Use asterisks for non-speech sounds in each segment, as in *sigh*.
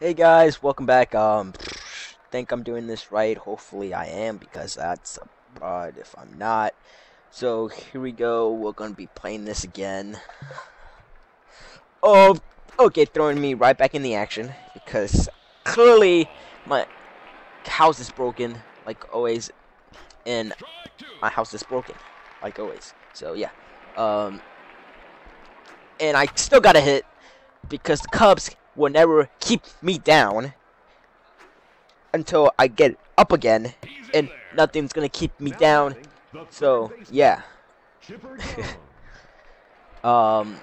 Hey guys, welcome back. Um, think I'm doing this right. Hopefully I am because that's a abroad if I'm not. So here we go. We're gonna be playing this again. Oh, okay, throwing me right back in the action because clearly my house is broken, like always, and my house is broken, like always. So yeah, um, and I still got a hit because the Cubs will never keep me down until I get up again, and nothing's gonna keep me down. So yeah. *laughs* um.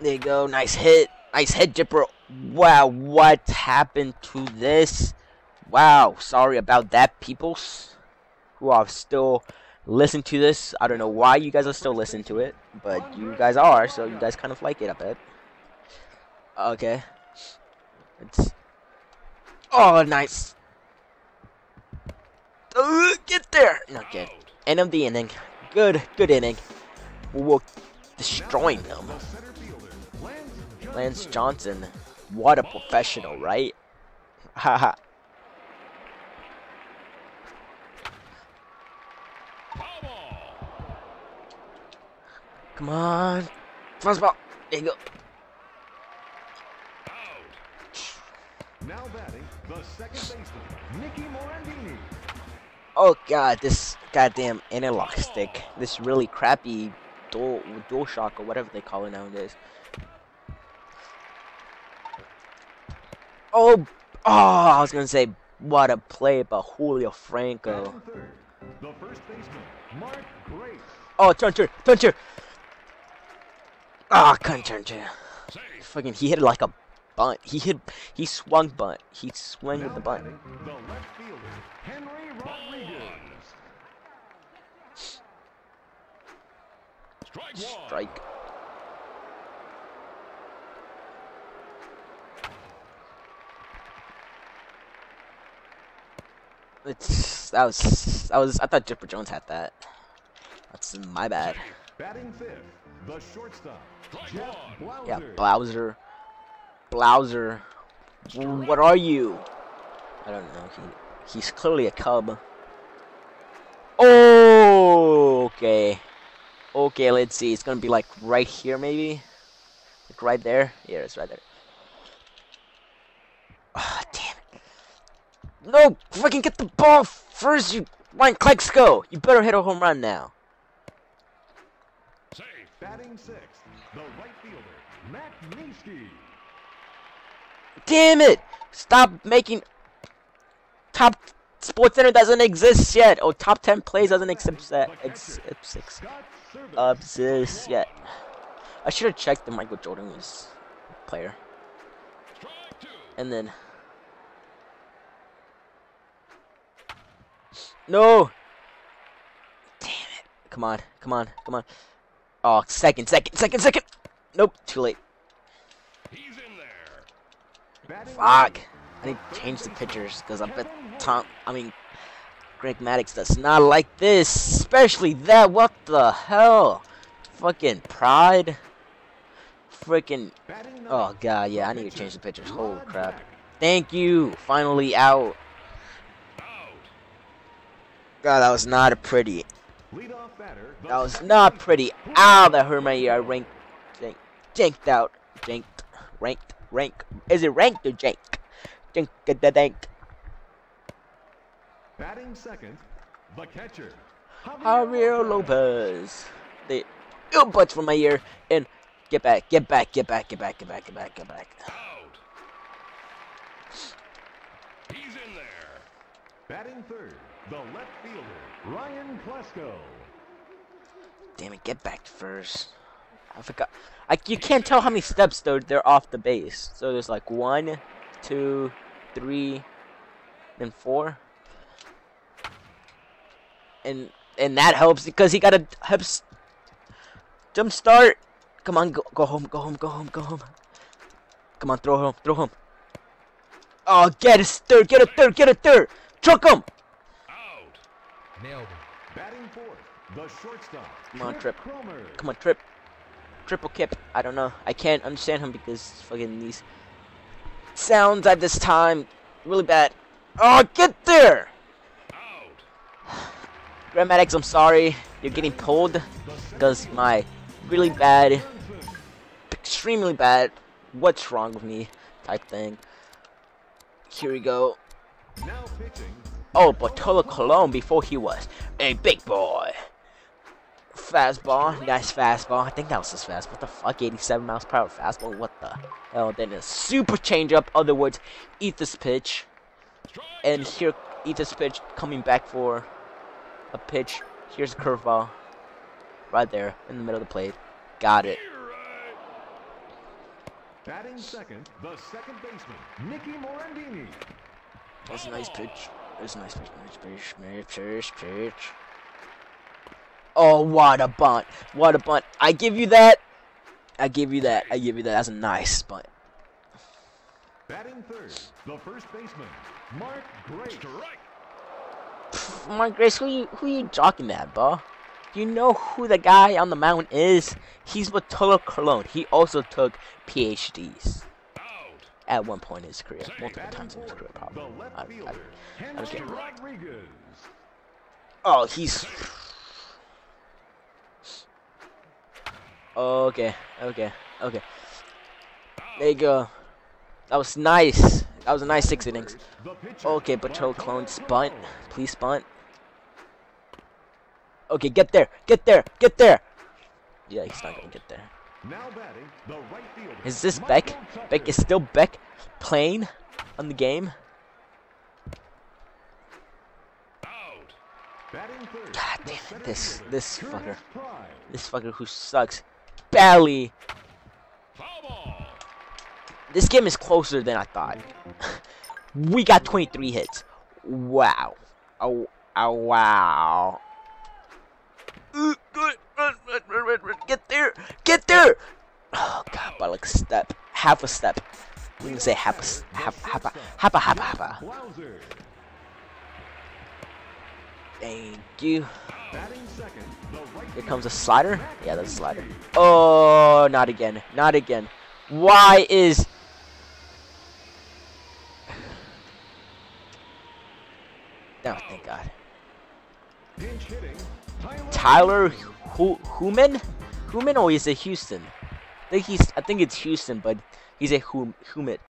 There you go. Nice hit. Nice hit, Chipper. Wow, what happened to this? Wow, sorry about that, peoples who are still listening to this. I don't know why you guys are still listening to it, but you guys are, so you guys kind of like it, I bet. Okay. It's. Oh, nice. Uh, get there. Not good. End of the inning. Good, good inning. We're destroying them. Lance Johnson. What a professional, right? Haha. Come on. Fastball. There you go. Now batting, the second baseman, Mickey Morandini. Oh god, this goddamn analog stick. This really crappy dual dual shock or whatever they call it nowadays. Oh, oh, I was gonna say what a play by Julio Franco. Third, the first baseman, Mark Grace. Oh, turn, turn, turn, turn. Ah, couldn't turn, turn. Fucking, he hit it like a bunt. He hit, he swung bunt. He swung with the bunt. the left fielder, Henry Rodriguez. Strike. It's that was that was I thought Chipper Jones had that. That's my bad. Batting fifth, the shortstop, Jeff Blauser. Yeah, Blauser. Blauser. What are you? I don't know. He he's clearly a cub. Oh, okay. Okay, let's see. It's gonna be like right here, maybe. Like right there. Yeah, it's right there. Ah, damn it. No, fucking get the ball first, you Ryan Klesko. You better hit a home run now. Batting sixth, the right fielder, Matt Mieske. Damn it! Stop making top Sports Center doesn't exist yet. Oh, top ten plays doesn't exist yet. Ex- exist exist yet. I should have checked the Michael Jordan was player. And then no. Damn it! Come on, come on, come on. Oh, second, second, second, second. Nope, too late. Fuck. I need to change the pictures because I bet Tom. I mean, Greg Maddux does not like this, especially that. What the hell? Fucking pride. Freaking. Oh god, yeah. I need to change the pictures. Holy crap. Thank you. Finally out. God, that was not a pretty. That was not pretty. Ow, that hurt my ear. I ranked, jank, janked out, janked, ranked, rank. Is it ranked or jank? Jank, da dank. Batting second, the catcher, Javier Lopez. The earbuds from my ear and get back, get back, get back, get back, get back, get back, get back. Out. He's in there. Batting third, the left fielder, Ryan Klesko. Damn it, get back first. I forgot. I, you can't tell how many steps though they're off the base. So there's like one, two, three, then four. And and that helps because he got a helps jump start. Come on, go, go home, go home, go home, go home. Come on, throw home, throw home. Oh, get a third, get a third, get a third. Truck him. Out. Nailed him. Batting fourth, the shortstop, Come on, Trip. Come on, trip. Triple kip. I don't know. I can't understand him because fucking these sounds at this time really bad. Oh, get there! Grammatics, I'm sorry. You're getting pulled because my really bad, extremely bad, what's wrong with me type thing. Here we go. Oh, Bartolo Colon before he was a big boy. Fastball, nice fastball. I think that was his fastball. What the fuck? 87 miles per hour fastball? What the hell? Then a super changeup. Other words, eat this pitch. And here, eat this pitch coming back for a pitch. Here's a curveball. Right there in the middle of the plate. Got it. Batting second, the second baseman, Mickey Morandini. That's a nice pitch. That's a nice pitch. Nice pitch. Nice pitch. Pitch. Oh, what a bunt. What a bunt. I give you that. I give you that. I give you that. That's a nice bunt. Batting third, the first baseman, Mark Grace. Mark Grace, who you who you talking at, bro? You know who the guy on the mound is? He's with Tolo Colon. He also took PhDs at one point in his career, multiple times in his career, probably. the left I, I, fielder, I don't Henry get it. Rodriguez. Oh, he's. Okay, okay, okay. There you go. That was nice. That was a nice six innings. Okay, Patrol clone spunt. Please spunt. Okay, get there. Get there. Get there. Yeah, he's not gonna get there. Is this Beck? Beck is still Beck playing on the game? God damn it, this- this fucker. This fucker who sucks badly. This game is closer than I thought. *laughs* we got 23 hits. Wow. Oh, oh wow. Good. Run, run, run, run, run. Get there. Get there. Oh god, by like a step, half a step. We can say half a, half, half a, half a, half a, half a. Thank you. Here comes a slider. Yeah, that's a slider. Oh, not again. Not again. Why is... No, *sighs* oh, thank God. Tyler. Tyler Hu Human? Human or is it Houston? I think he's. I think it's Houston, but he's a Hum Humid.